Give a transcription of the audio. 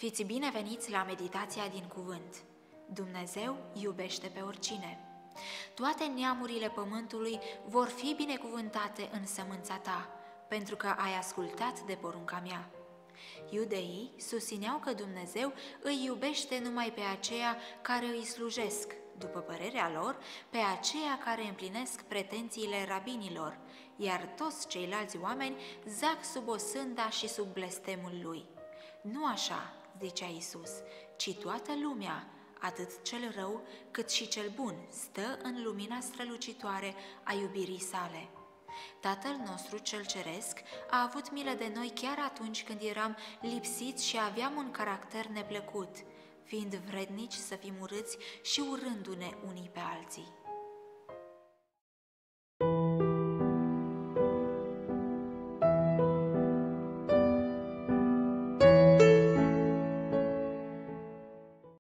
Fiți bineveniți la meditația din cuvânt. Dumnezeu iubește pe oricine. Toate neamurile pământului vor fi binecuvântate în sămânța ta, pentru că ai ascultat de porunca mea. Iudeii susțineau că Dumnezeu îi iubește numai pe aceia care îi slujesc, după părerea lor, pe aceia care împlinesc pretențiile rabinilor, iar toți ceilalți oameni zac sub o sânda și sub blestemul lui. Nu așa, zicea Isus, ci toată lumea, atât cel rău cât și cel bun, stă în lumina strălucitoare a iubirii sale. Tatăl nostru cel ceresc a avut milă de noi chiar atunci când eram lipsiți și aveam un caracter neplăcut, fiind vrednici să fim urâți și urându-ne unii pe alții.